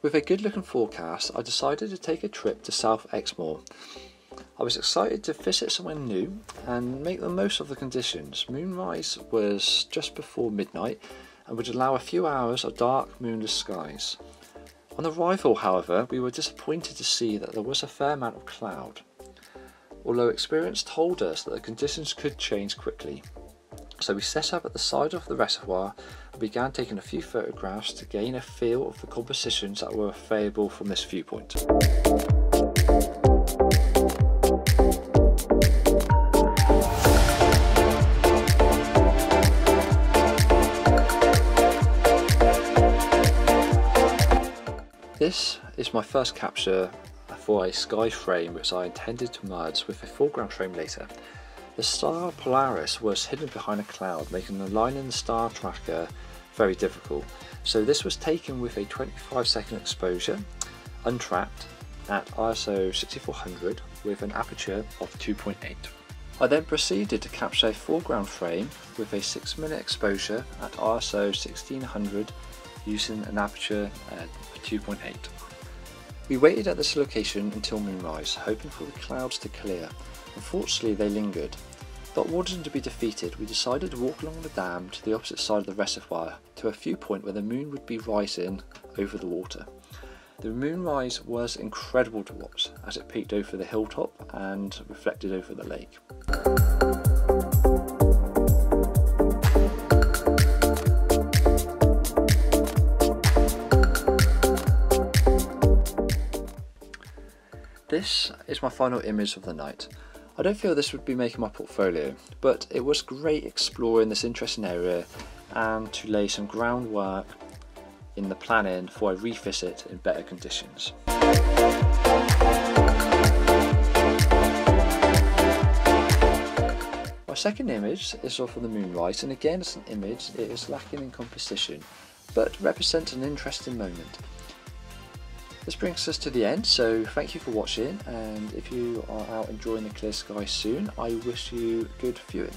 With a good looking forecast, I decided to take a trip to South Exmoor. I was excited to visit somewhere new and make the most of the conditions. Moonrise was just before midnight and would allow a few hours of dark, moonless skies. On arrival, however, we were disappointed to see that there was a fair amount of cloud, although experience told us that the conditions could change quickly. So we set up at the side of the reservoir and began taking a few photographs to gain a feel of the compositions that were available from this viewpoint. This is my first capture for a sky frame which I intended to merge with a foreground frame later. The star Polaris was hidden behind a cloud, making aligning the star tracker very difficult. So this was taken with a 25 second exposure, untracked, at ISO 6400 with an aperture of 2.8. I then proceeded to capture a foreground frame with a 6 minute exposure at ISO 1600 using an aperture uh, at 2.8. We waited at this location until moonrise, hoping for the clouds to clear. Unfortunately they lingered, but wanting to be defeated, we decided to walk along the dam to the opposite side of the reservoir to a few viewpoint where the moon would be rising over the water. The moonrise was incredible to watch as it peeked over the hilltop and reflected over the lake. This is my final image of the night. I don't feel this would be making my portfolio, but it was great exploring this interesting area and to lay some groundwork in the planning for a revisit in better conditions. My second image is of the moonrise and again it's an image, it is lacking in composition but represents an interesting moment. This brings us to the end, so thank you for watching, and if you are out enjoying the clear sky soon, I wish you good viewing.